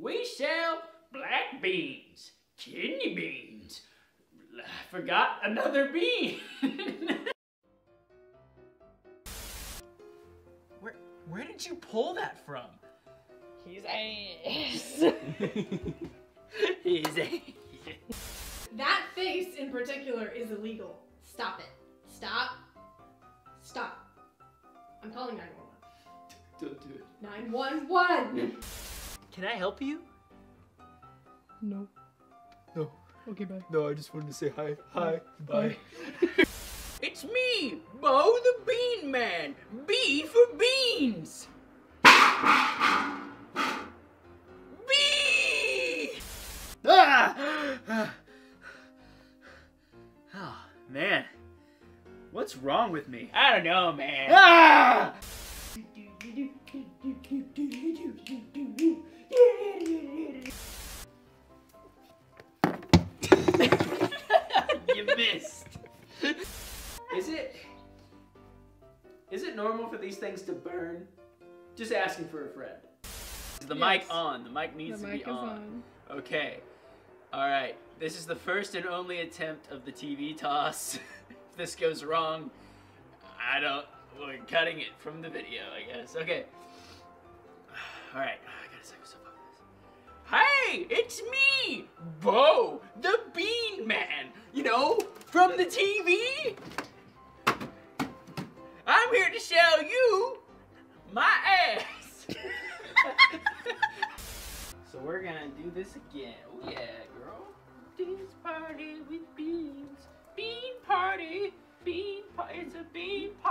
We sell black beans, kidney beans. I forgot another bean. where where did you pull that from? He's ass. He's a That face in particular is illegal. Stop it. Stop. Stop. I'm calling 911. Don't do it. 911! Can I help you? no. No. Okay, bye. No, I just wanted to say hi. Hi. Bye. it's me, Bo the Bean Man. B for beans. B. Ah! Oh, man. What's wrong with me? I don't know, man. Ah! Is it is it normal for these things to burn? Just asking for a friend. Is the mic on? The mic needs The to mic be on. on. Okay. All right. This is the first and only attempt of the TV toss. if this goes wrong, I don't. We're cutting it from the video, I guess. Okay. All right. I gotta say what's up this. Hey, it's me, Bo, the Bean Man. You know, from the TV. I'm here to show you my ass. so we're gonna do this again. Oh yeah, girl. Dance party with beans. Bean party. Bean party. It's a bean party.